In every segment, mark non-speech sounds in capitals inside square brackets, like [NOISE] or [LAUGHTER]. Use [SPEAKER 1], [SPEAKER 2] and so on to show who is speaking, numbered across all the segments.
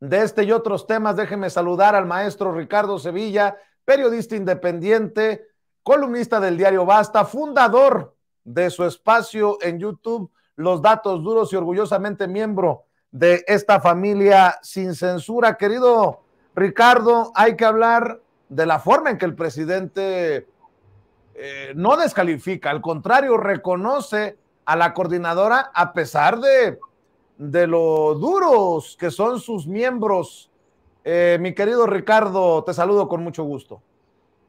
[SPEAKER 1] de este y otros temas, déjeme saludar al maestro Ricardo Sevilla, periodista independiente, columnista del diario Basta, fundador de su espacio en YouTube, Los Datos Duros y orgullosamente miembro de esta familia sin censura. Querido Ricardo, hay que hablar de la forma en que el presidente eh, no descalifica, al contrario, reconoce a la coordinadora a pesar de de lo duros que son sus miembros. Eh, mi querido Ricardo, te saludo con mucho gusto.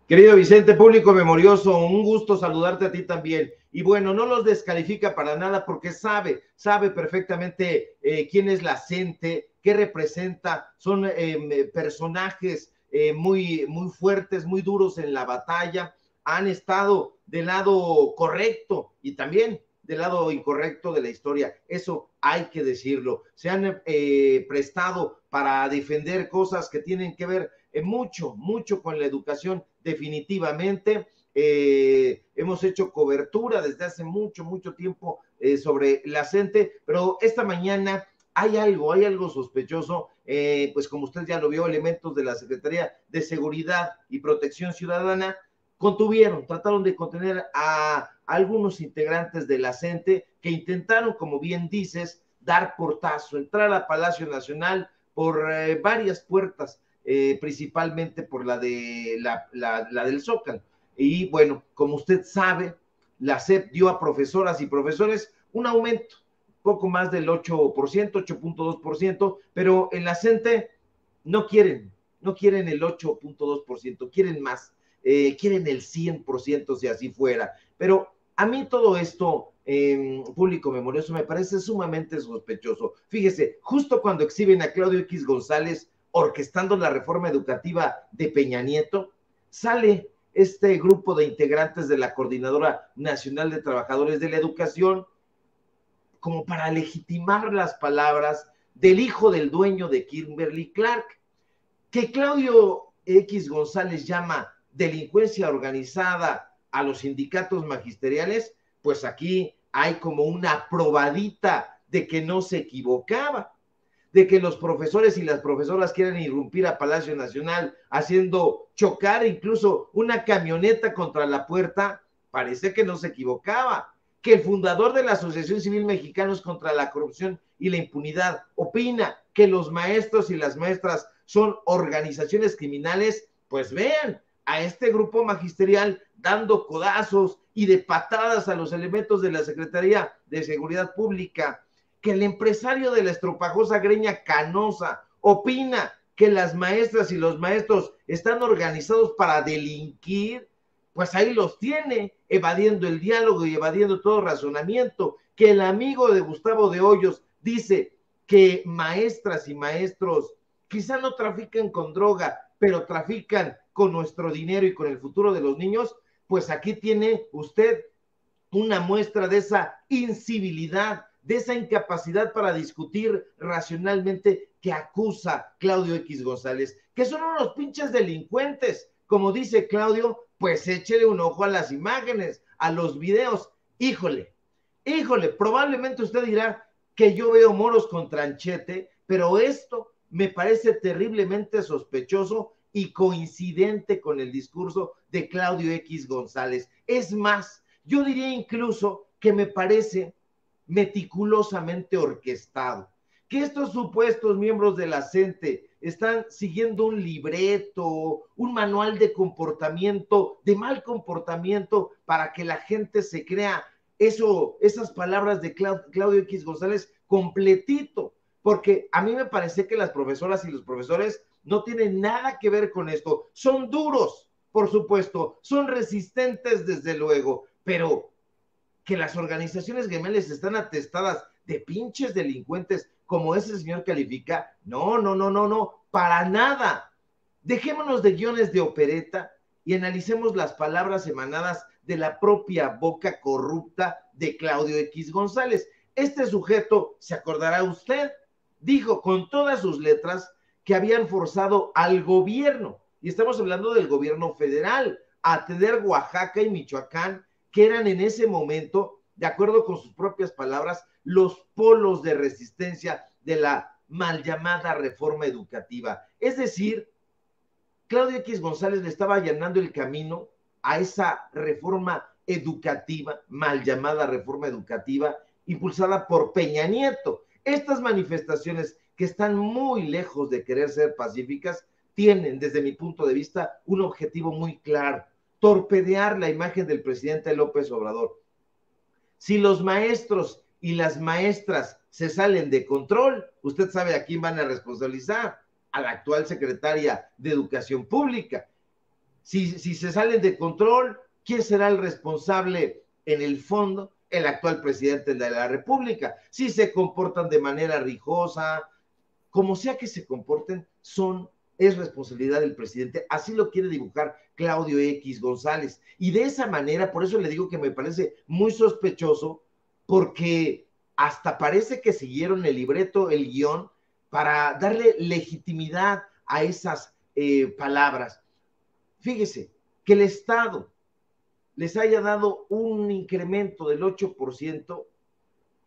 [SPEAKER 2] Querido Vicente, público memorioso, un gusto saludarte a ti también. Y bueno, no los descalifica para nada porque sabe, sabe perfectamente eh, quién es la gente, qué representa. Son em, personajes eh, muy, muy fuertes, muy duros en la batalla. Han estado del lado correcto y también del lado incorrecto de la historia. Eso hay que decirlo. Se han eh, prestado para defender cosas que tienen que ver eh, mucho, mucho con la educación, definitivamente. Eh, hemos hecho cobertura desde hace mucho, mucho tiempo sobre la CENTE, pero esta mañana hay algo, hay algo sospechoso, pues como usted ya lo vio, elementos de la Secretaría de Seguridad y Protección Ciudadana contuvieron, trataron de contener a algunos integrantes de la CENTE que intentaron, como bien dices, dar portazo, entrar a Palacio Nacional por eh, varias puertas, eh, principalmente por la, de, la, la, del Zócalo. Y bueno, como usted sabe, la CEP dio a profesoras y profesores un aumento, poco más del 8%, 8.2%, pero en la CENTE no quieren, no quieren el 8.2%, quieren más eh, quieren el 100% si así fuera. Pero a mí todo esto, en público memorioso, me parece sumamente sospechoso. Fíjese, justo cuando exhiben a Claudio X González orquestando la reforma educativa de Peña Nieto, sale este grupo de integrantes de la Coordinadora Nacional de Trabajadores de la Educación como para legitimar las palabras del hijo del dueño de Kimberly Clark, que Claudio X González llama delincuencia organizada a los sindicatos magisteriales, pues aquí hay como una probadita de que no se equivocaba, de que los profesores y las profesoras quieren irrumpir a Palacio Nacional haciendo chocar incluso una camioneta contra la puerta, parece que no se equivocaba, que el fundador de la Asociación Civil Mexicanos contra la Corrupción y la Impunidad opina que los maestros y las maestras son organizaciones criminales, pues vean, a este grupo magisterial dando codazos y de patadas a los elementos de la Secretaría de Seguridad Pública, que el empresario de la estropajosa greña canosa opina que las maestras y los maestros están organizados para delinquir, pues ahí los tiene, evadiendo el diálogo y evadiendo todo razonamiento, que el amigo de Gustavo de Hoyos dice que maestras y maestros quizá no trafican con droga, pero trafican con nuestro dinero y con el futuro de los niños, pues aquí tiene usted una muestra de esa incivilidad, de esa incapacidad para discutir racionalmente que acusa Claudio X González, que son unos pinches delincuentes. Como dice Claudio, pues échele un ojo a las imágenes, a los videos. Híjole, híjole, probablemente usted dirá que yo veo moros con tranchete, pero esto me parece terriblemente sospechoso y coincidente con el discurso de Claudio X González. Es más, yo diría incluso que me parece meticulosamente orquestado, que estos supuestos miembros de la CENTE están siguiendo un libreto, un manual de comportamiento, de mal comportamiento, para que la gente se crea eso, esas palabras de Claudio X González completito, porque a mí me parece que las profesoras y los profesores no tienen nada que ver con esto. Son duros, por supuesto, son resistentes desde luego, pero que las organizaciones gemelas están atestadas de pinches delincuentes como ese señor califica, no, no, no, no, no, para nada. Dejémonos de guiones de opereta y analicemos las palabras emanadas de la propia boca corrupta de Claudio X González. Este sujeto, se acordará usted, dijo con todas sus letras que habían forzado al gobierno, y estamos hablando del gobierno federal, a tener Oaxaca y Michoacán, que eran en ese momento, de acuerdo con sus propias palabras, los polos de resistencia de la mal llamada reforma educativa. Es decir, Claudio X González le estaba allanando el camino a esa reforma educativa, mal llamada reforma educativa, impulsada por Peña Nieto. Estas manifestaciones que están muy lejos de querer ser pacíficas, tienen, desde mi punto de vista, un objetivo muy claro, torpedear la imagen del presidente López Obrador. Si los maestros y las maestras se salen de control, usted sabe a quién van a responsabilizar, a la actual secretaria de Educación Pública. Si, si se salen de control, ¿quién será el responsable en el fondo? El actual presidente de la República. Si se comportan de manera rijosa, como sea que se comporten, es responsabilidad del presidente. Así lo quiere dibujar Claudio X González. Y de esa manera, por eso le digo que me parece muy sospechoso, porque hasta parece que siguieron el libreto, el guion, para darle legitimidad a esas eh, palabras. Fíjese, que el Estado les haya dado un incremento del 8%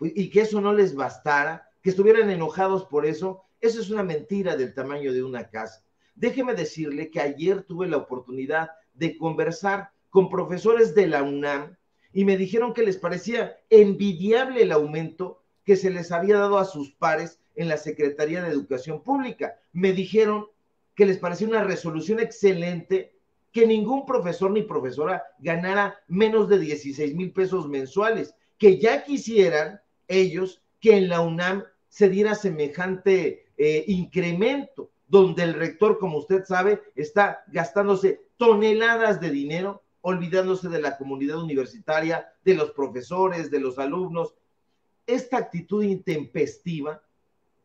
[SPEAKER 2] y que eso no les bastara, que estuvieran enojados por eso, eso es una mentira del tamaño de una casa. Déjeme decirle que ayer tuve la oportunidad de conversar con profesores de la UNAM y me dijeron que les parecía envidiable el aumento que se les había dado a sus pares en la Secretaría de Educación Pública. Me dijeron que les parecía una resolución excelente que ningún profesor ni profesora ganara menos de 16 mil pesos mensuales, que ya quisieran ellos que en la UNAM se diera semejante eh, incremento, donde el rector, como usted sabe, está gastándose toneladas de dinero, olvidándose de la comunidad universitaria, de los profesores, de los alumnos. Esta actitud intempestiva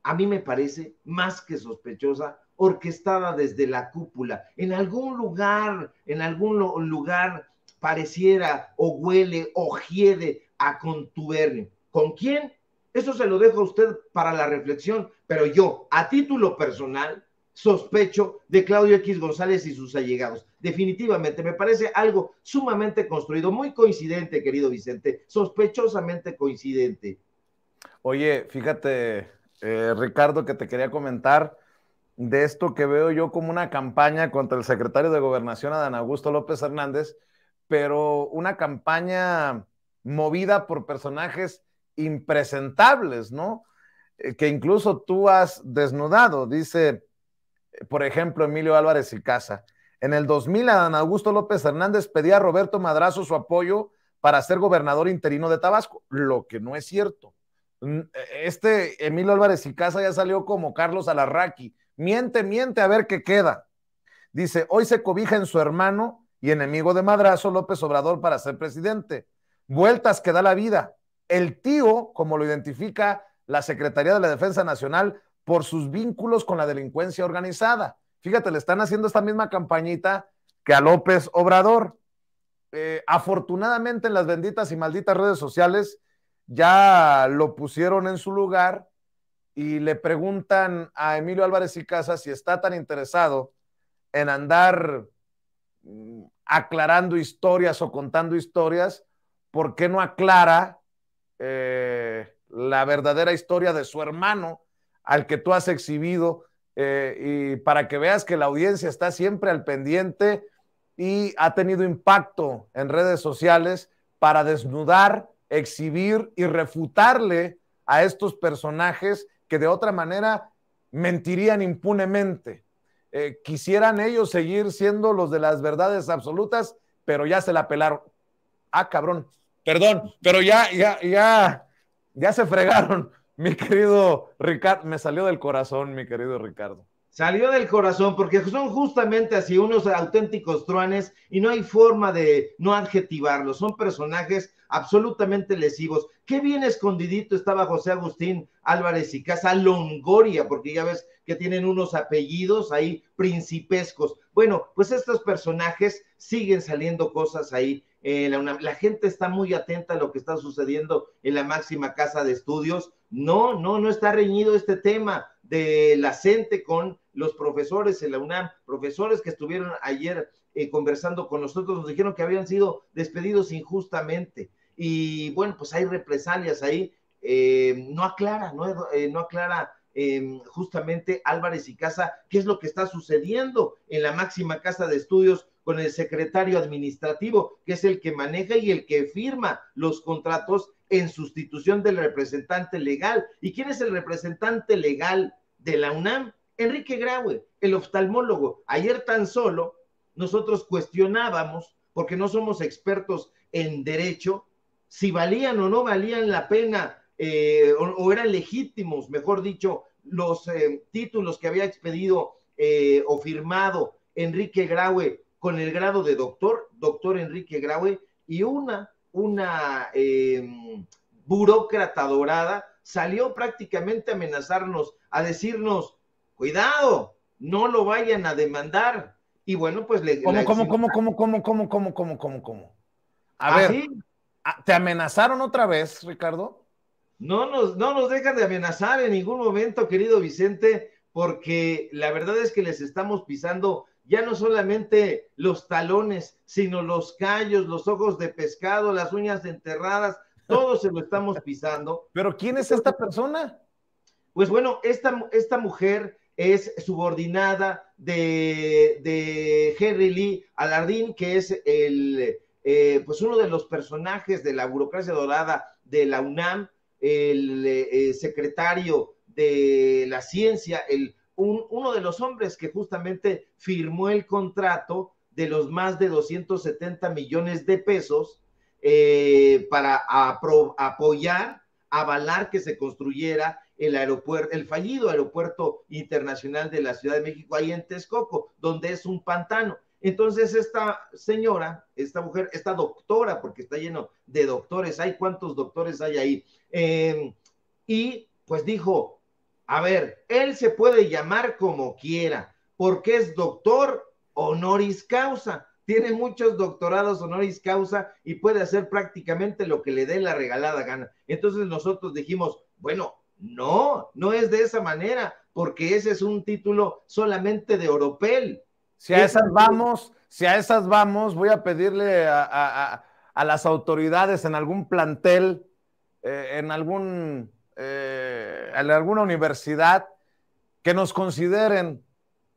[SPEAKER 2] a mí me parece más que sospechosa, orquestada desde la cúpula. En algún lugar, en algún lugar pareciera o huele o hiede a contubernio. ¿Con quién? Eso se lo dejo a usted para la reflexión, pero yo, a título personal, sospecho de Claudio X González y sus allegados. Definitivamente, me parece algo sumamente construido, muy coincidente, querido Vicente, sospechosamente coincidente.
[SPEAKER 1] Oye, fíjate, eh, Ricardo, que te quería comentar de esto que veo yo como una campaña contra el secretario de Gobernación, Adán Augusto López Hernández, pero una campaña movida por personajes impresentables, ¿no? Eh, que incluso tú has desnudado, dice, por ejemplo, Emilio Álvarez y Casa. En el 2000, Adán Augusto López Hernández pedía a Roberto Madrazo su apoyo para ser gobernador interino de Tabasco, lo que no es cierto. Mm, este Emilio Álvarez y Casa ya salió como Carlos Alarraqui. Miente, miente, a ver qué queda. Dice, hoy se cobija en su hermano y enemigo de Madrazo, López Obrador, para ser presidente. Vueltas que da la vida el tío, como lo identifica la Secretaría de la Defensa Nacional, por sus vínculos con la delincuencia organizada. Fíjate, le están haciendo esta misma campañita que a López Obrador. Eh, afortunadamente en las benditas y malditas redes sociales ya lo pusieron en su lugar y le preguntan a Emilio Álvarez y Casa si está tan interesado en andar mm, aclarando historias o contando historias, ¿por qué no aclara eh, la verdadera historia de su hermano al que tú has exhibido eh, y para que veas que la audiencia está siempre al pendiente y ha tenido impacto en redes sociales para desnudar, exhibir y refutarle a estos personajes que de otra manera mentirían impunemente. Eh, quisieran ellos seguir siendo los de las verdades absolutas, pero ya se la pelaron. Ah, cabrón, Perdón, pero ya, ya, ya, ya se fregaron, [LAUGHS] mi querido Ricardo. Me salió del corazón, mi querido Ricardo.
[SPEAKER 2] Salió del corazón porque son justamente así unos auténticos truanes y no hay forma de no adjetivarlos. Son personajes absolutamente lesivos. Qué bien escondidito estaba José Agustín Álvarez y Casa Longoria, porque ya ves que tienen unos apellidos ahí principescos. Bueno, pues estos personajes siguen saliendo cosas ahí eh, la, gente está muy atenta a lo que está sucediendo en la máxima casa de estudios. No, no, no está reñido este tema de la gente con los profesores en la UNAM, profesores que estuvieron ayer eh, conversando con nosotros, nos dijeron que habían sido despedidos injustamente. Y bueno, pues hay represalias ahí. Eh, no aclara, no, no aclara em, justamente Álvarez y Casa qué es lo que está sucediendo en la máxima casa de estudios con el secretario administrativo, que es el que maneja y el que firma los contratos en sustitución del representante legal. ¿Y quién es el representante legal de la UNAM? Enrique Graue, el oftalmólogo. Ayer tan solo nosotros cuestionábamos, porque no somos expertos en derecho, si valían o no valían la pena eh, o, eran legítimos, mejor dicho, los eh, títulos que había expedido eh, o firmado Enrique Graue con el grado de doctor, doctor Enrique Graue, y una, una em, burócrata dorada salió prácticamente a amenazarnos, a decirnos, cuidado, no lo vayan a demandar. Y bueno, pues le...
[SPEAKER 1] ¿Cómo, cómo, cómo, cómo, cómo, cómo, cómo, cómo, cómo, cómo? A ¿Ah, ver, ah, ¿te amenazaron otra vez, Ricardo?
[SPEAKER 2] No nos, no nos dejan de amenazar en ningún momento, querido Vicente, porque la verdad es que les estamos pisando ya no solamente los talones, sino los callos, los ojos de pescado, las uñas enterradas, todo se lo estamos pisando. [LAUGHS]
[SPEAKER 1] ¿Pero quién es esta persona?
[SPEAKER 2] Pues bueno, esta, esta mujer es subordinada de, de Henry Lee Alardín, que es el, eh, pues uno de los personajes de la burocracia dorada de la UNAM, el eh, secretario de la ciencia, el uno de los hombres que justamente firmó el contrato de los más de 270 millones de pesos eh, para apoyar, avalar que se construyera el aeropuerto, el fallido aeropuerto internacional de la Ciudad de México, ahí en Texcoco, donde es un pantano. Entonces, esta señora, esta mujer, esta doctora, porque está lleno de doctores, hay cuántos doctores hay ahí, eh, y pues dijo, a ver, él se puede llamar como quiera, porque es doctor honoris causa. Tiene muchos doctorados honoris causa y puede hacer prácticamente lo que le dé la regalada gana. Entonces nosotros dijimos, bueno, no, no es de esa manera, porque ese es un título solamente de Oropel.
[SPEAKER 1] Si a esas vamos, si a esas vamos, voy a pedirle a, las autoridades en algún plantel, eh, en algún eh, en alguna universidad que nos consideren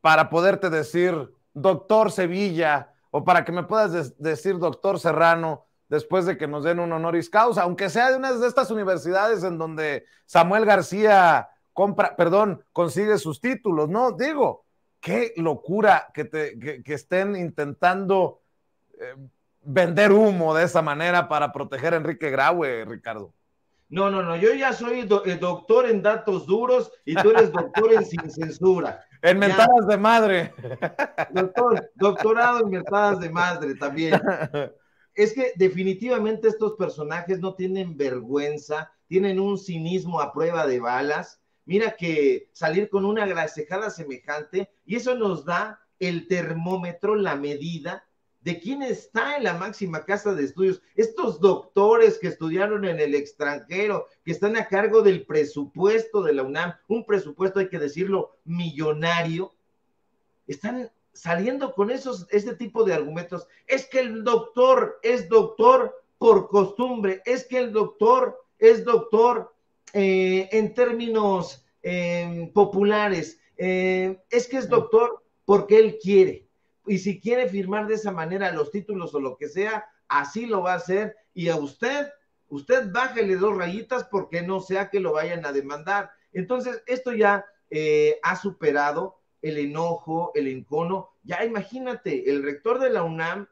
[SPEAKER 1] para poderte decir doctor Sevilla o para que me puedas decir doctor Serrano después de que nos den un honoris causa, aunque sea de una de estas universidades en donde Samuel García compra, perdón, consigue sus títulos, ¿no? Digo, qué locura que, te, que, estén intentando eh, vender humo de esa manera para proteger a Enrique Graue, Ricardo.
[SPEAKER 2] No, no, no, yo ya soy eh, doctor en datos duros y tú eres doctor en sin censura. [LAUGHS]
[SPEAKER 1] En mentadas de madre.
[SPEAKER 2] Doctor, doctorado en mentadas de madre también. [LAUGHS] Es que definitivamente estos personajes no tienen vergüenza, tienen un cinismo a prueba de balas. Mira que salir con una grasejada semejante y eso nos da el termómetro, la medida de quién está en la máxima casa de estudios, estos doctores que estudiaron en el extranjero, que están a cargo del presupuesto de la UNAM, un presupuesto, hay que decirlo, millonario, están saliendo con esos, este tipo de argumentos. Es que el doctor es doctor por costumbre, es que el doctor es doctor eh, en términos eh, populares, eh, es que es doctor porque él quiere y si quiere firmar de esa manera los títulos o lo que sea, así lo va a hacer. Y a usted, usted bájele dos rayitas porque no sea que lo vayan a demandar. Entonces, esto ya eh, ha superado el enojo, el encono. Ya imagínate, el rector de la UNAM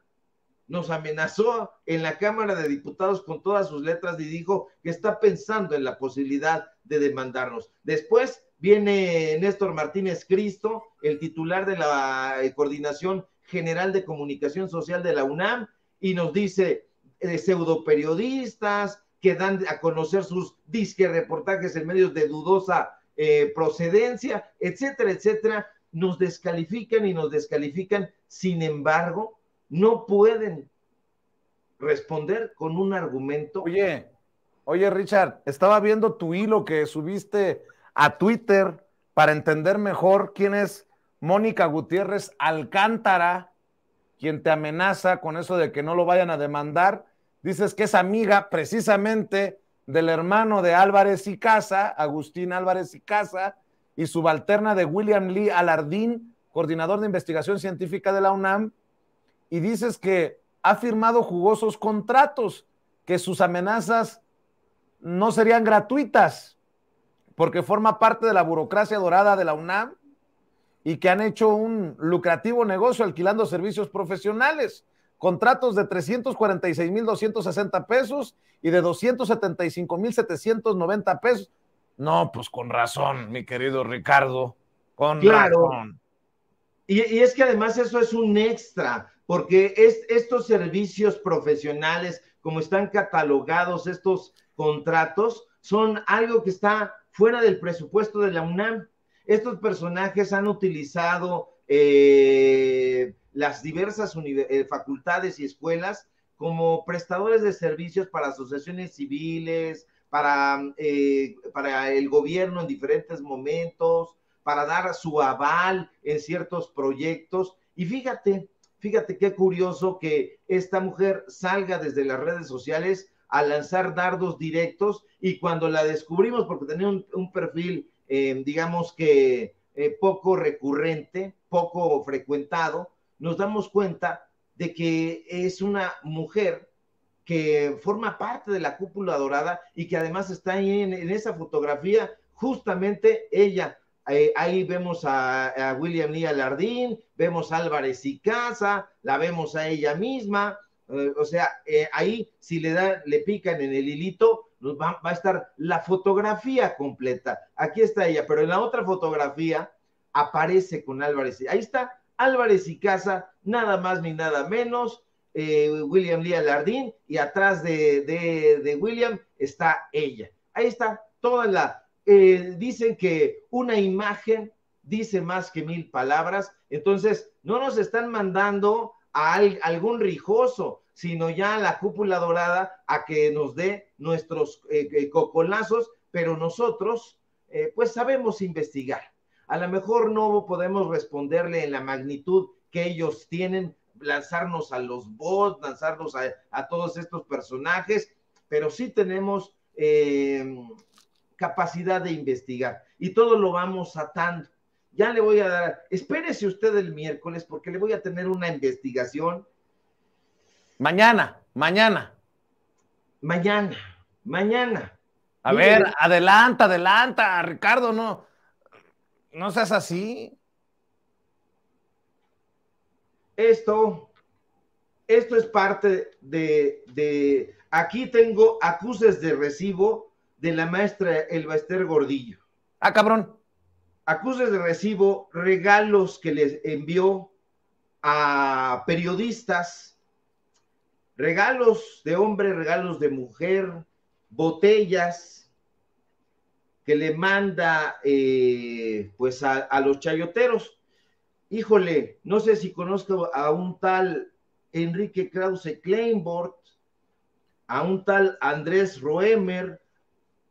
[SPEAKER 2] nos amenazó en la Cámara de Diputados con todas sus letras y dijo que está pensando en la posibilidad de demandarnos. Después Viene Néstor Martínez Cristo, el titular de la eh, Coordinación General de Comunicación Social de la UNAM, y nos dice eh, pseudo periodistas que dan a conocer sus disque reportajes en medios de dudosa eh, procedencia, etcétera, etcétera, nos descalifican y nos descalifican. Sin embargo, no pueden responder con un argumento.
[SPEAKER 1] Oye, oye, Richard, estaba viendo tu hilo que subiste a Twitter para entender mejor quién es Mónica Gutiérrez Alcántara, quien te amenaza con eso de que no lo vayan a demandar. Dices que es amiga precisamente del hermano de Álvarez y Casa, Agustín Álvarez y Casa, y subalterna de William Lee Alardín, coordinador de investigación científica de la UNAM, y dices que ha firmado jugosos contratos, que sus amenazas no serían gratuitas, porque forma parte de la burocracia dorada de la UNAM y que han hecho un lucrativo negocio alquilando servicios profesionales, contratos de 346.260 pesos y de 275.790 pesos. No, pues con razón, mi querido Ricardo, con razón.
[SPEAKER 2] Y, y, es que además eso es un extra, porque es, estos servicios profesionales, como están catalogados estos contratos, son algo que está fuera del presupuesto de la UNAM. Estos personajes han utilizado eh, las diversas eh, facultades y escuelas como prestadores de servicios para asociaciones civiles, para, eh, para el gobierno en diferentes momentos, para dar su aval en ciertos proyectos. Y fíjate, fíjate qué curioso que esta mujer salga desde las redes sociales a lanzar dardos directos y cuando la descubrimos, porque tenía un, perfil, eh, digamos que eh, poco recurrente, poco frecuentado, nos damos cuenta de que es una mujer que forma parte de la cúpula dorada y que además está ahí en, esa fotografía, justamente ella. Eh, ahí vemos a, William Lee Alardín, vemos a Álvarez y Casa, la vemos a ella misma, eh, o sea, eh, ahí si le da, le pican en el hilito, va, va, a estar la fotografía completa. Aquí está ella, pero en la otra fotografía aparece con Álvarez. Ahí está Álvarez y Casa, nada más ni nada menos. Eh, William Lee Alardín y atrás de, de, William está ella. Ahí está toda la... dicen que una imagen dice más que mil palabras, entonces no nos están mandando a algún rijoso, sino ya la cúpula dorada a que nos dé nuestros eh, eh, cocolazos, pero nosotros eh, pues sabemos investigar. A lo mejor no podemos responderle en la magnitud que ellos tienen, lanzarnos a los bots, lanzarnos a, todos estos personajes, pero sí tenemos capacidad de investigar y todo lo vamos atando ya le voy a dar, espérese usted el miércoles porque le voy a tener una investigación.
[SPEAKER 1] Mañana, mañana.
[SPEAKER 2] Mañana, mañana.
[SPEAKER 1] A ver, adelanta, adelanta, Ricardo, no, no seas así.
[SPEAKER 2] Esto, esto es parte de, de, aquí tengo acuses de recibo de la maestra Elba Ester Gordillo.
[SPEAKER 1] Ah, cabrón
[SPEAKER 2] acuses de recibo regalos que les envió a periodistas, regalos de hombre, regalos de mujer, botellas que le manda eh, pues a, a, los chayoteros. Híjole, no sé si conozco a un tal Enrique Krause Kleinbort, a un tal Andrés Roemer,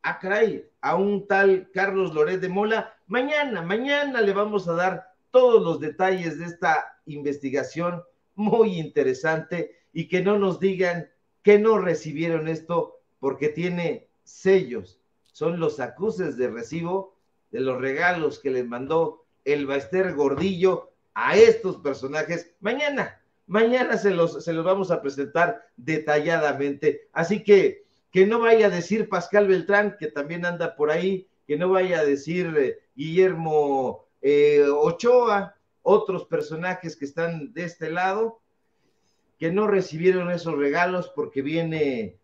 [SPEAKER 2] a, ah, a un tal Carlos Loret de Mola, Mañana, mañana le vamos a dar todos los detalles de esta investigación muy interesante y que no nos digan que no recibieron esto porque tiene sellos. Son los acuses de recibo de los regalos que les mandó el Baester Gordillo a estos personajes. Mañana, mañana se los, se los vamos a presentar detalladamente. Así que que no vaya a decir Pascal Beltrán, que también anda por ahí, que no vaya a decir eh, Guillermo eh, Ochoa, otros personajes que están de este lado, que no recibieron esos regalos porque viene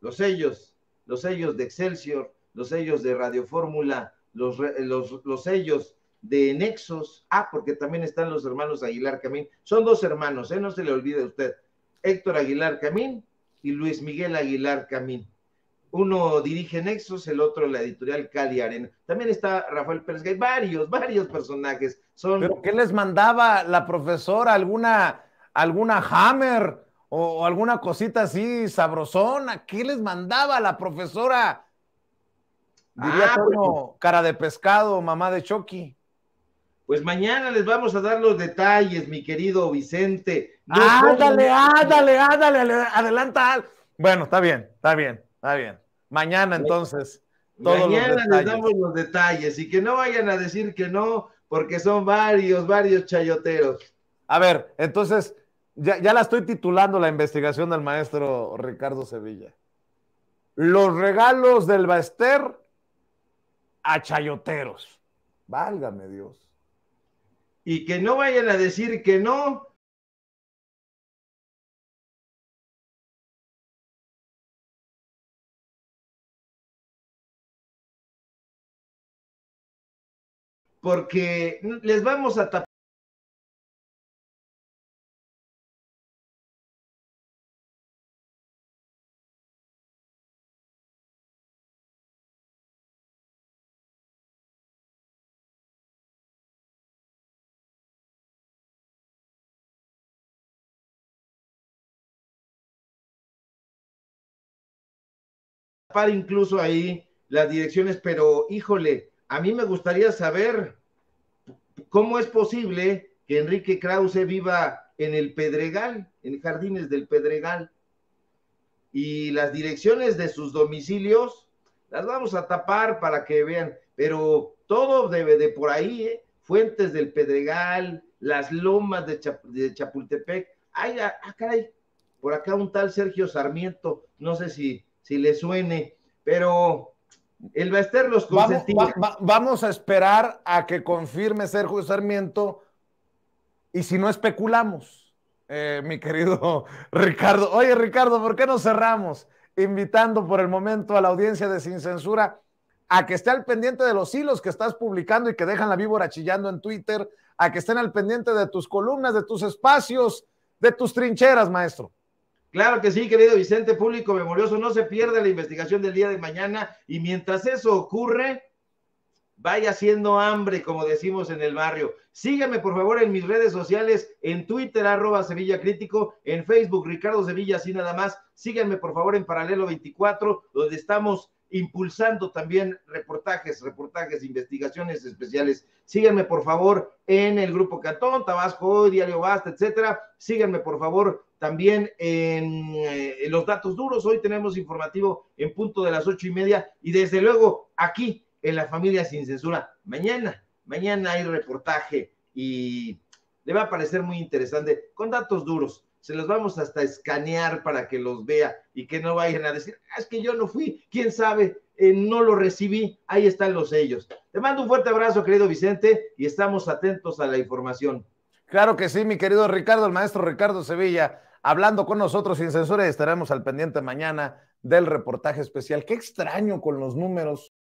[SPEAKER 2] los sellos, los sellos de Excelsior, los sellos de Radio Fórmula, los, los, los sellos de Nexos, ah, porque también están los hermanos Aguilar Camín, son dos hermanos, ¿eh? no se le olvide a usted, Héctor Aguilar Camín y Luis Miguel Aguilar Camín. Uno dirige Nexos, el otro la editorial Cali Arena. También está Rafael Pérez Gay, varios, varios personajes. Son...
[SPEAKER 1] ¿Pero qué les mandaba la profesora? ¿Alguna, alguna Hammer o, alguna cosita así sabrosona? ¿Qué les mandaba la profesora? Diría ah, pues, cara de pescado, mamá de Chucky.
[SPEAKER 2] Pues mañana les vamos a dar los detalles, mi querido Vicente.
[SPEAKER 1] ándale, ándale, ándale, adelanta. Bueno, está bien, está bien. Está bien. Mañana entonces.
[SPEAKER 2] Mañana les damos los detalles y que no vayan a decir que no, porque son varios, varios chayoteros.
[SPEAKER 1] A ver, entonces, ya, ya la estoy titulando la investigación del maestro Ricardo Sevilla. Los regalos del Baester a chayoteros. Válgame Dios.
[SPEAKER 2] Y que no vayan a decir que no, porque les vamos a tapar. Incluso ahí las direcciones, pero híjole, a mí me gustaría saber cómo es posible que Enrique Krause viva en el Pedregal, en Jardines del Pedregal, y las direcciones de sus domicilios las vamos a tapar para que vean, pero todo debe de por ahí, ¿eh? Fuentes del Pedregal, las lomas de, Chapultepec. Ay, ah, ah, caray, por acá un tal Sergio Sarmiento, no sé si, si le suene, pero el Bester los
[SPEAKER 1] consentía. Vamos, a esperar a que confirme Sergio Sarmiento y si no especulamos, eh, mi querido [LAUGHS] Ricardo. Oye, Ricardo, ¿por qué no cerramos? Invitando por el momento a la audiencia de Sin Censura a que esté al pendiente de los hilos que estás publicando y que dejan la víbora chillando en Twitter, a que estén al pendiente de tus columnas, de tus espacios, de tus trincheras, maestro.
[SPEAKER 2] Claro que sí, querido Vicente, público memorioso, no se pierda la investigación del día de mañana y mientras eso ocurre, vaya haciendo hambre, como decimos en el barrio. Síganme, por favor, en mis redes sociales, en Twitter, arroba Sevilla Crítico, en Facebook, Ricardo Sevilla, así nada más. Síganme, por favor, en Paralelo 24, donde estamos impulsando también reportajes, reportajes, investigaciones especiales. Síganme, por favor, en el Grupo Catón, Tabasco Diario Basta, etcétera. Síganme, por favor, también eh, en, los datos duros. Hoy tenemos informativo en punto de las ocho y media y desde luego aquí en la familia sin censura. Mañana, mañana hay reportaje y le va a parecer muy interesante con datos duros. Se los vamos hasta escanear para que los vea y que no vayan a decir, ah, es que yo no fui, quién sabe, eh, no lo recibí, ahí están los sellos. Te mando un fuerte abrazo, querido Vicente, y estamos atentos a la información.
[SPEAKER 1] Claro que sí, mi querido Ricardo, el maestro Ricardo Sevilla hablando con nosotros sin censura y estaremos al pendiente mañana del reportaje especial. Qué extraño con los números.